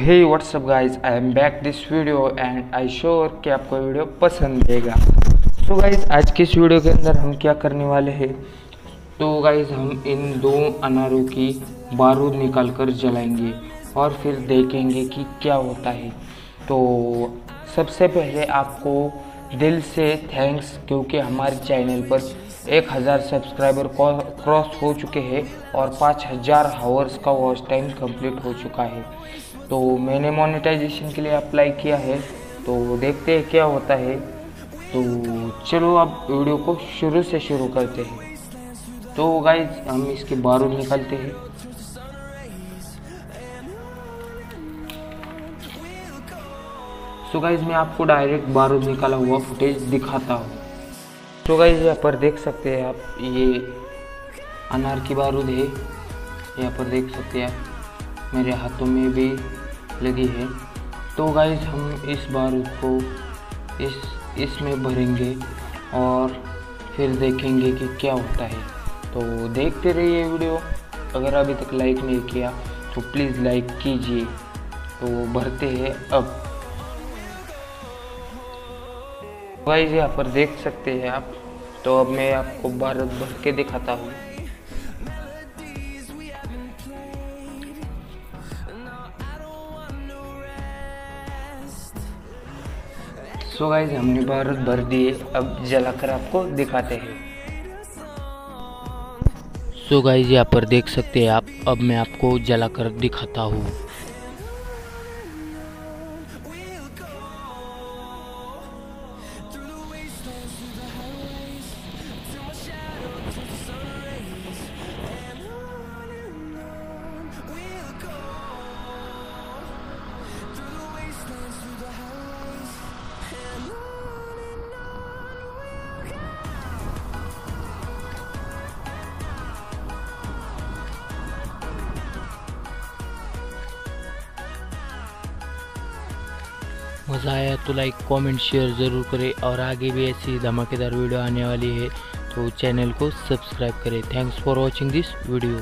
Hey what's up guys I am back this video and I sure कि आपको video पसंद आएगा। So guys आज के इस वीडियो के अंदर हम क्या करने वाले हैं? तो गाइज़ हम इन दो अनारों की बारूद निकाल कर जलाएँगे और फिर देखेंगे कि क्या होता है। तो सबसे पहले आपको दिल से थैंक्स क्योंकि हमारे चैनल पर एक हज़ार सब्सक्राइबर क्रॉस हो चुके हैं और पाँच हज़ार हावर्स का वॉच टाइम कंप्लीट हो चुका है। तो मैंने मोनेटाइजेशन के लिए अप्लाई किया है। तो देखते हैं क्या होता है। तो चलो अब वीडियो को शुरू से शुरू करते हैं। तो गाइज़ हम इसके बारूद निकालते हैं। सो so गाइज़ मैं आपको डायरेक्ट बारूद निकाला हुआ फुटेज दिखाता हूँ। तो गाइज़ यहाँ पर देख सकते हैं आप, ये अनार की बारूद है। यहाँ पर देख सकते हैं आप, मेरे हाथों में भी लगी है। तो गाइज़ हम इस बारूद को इस, इसमें भरेंगे और फिर देखेंगे कि क्या होता है। तो देखते रहिए वीडियो। अगर अभी तक लाइक नहीं किया तो प्लीज़ लाइक कीजिए। तो भरते हैं अब। गाइस यहाँ पर देख सकते हैं आप। तो अब मैं आपको भारत भर के दिखाता हूँ। सो गाइस हमने भारत भर दिए। अब जलाकर आपको दिखाते हैं। सो गाइस यहाँ पर देख सकते हैं आप। अब मैं आपको जलाकर दिखाता हूँ। मज़ा आया तो लाइक कमेंट शेयर ज़रूर करें और आगे भी ऐसी धमाकेदार वीडियो आने वाली है तो चैनल को सब्सक्राइब करें। Thanks for watching this video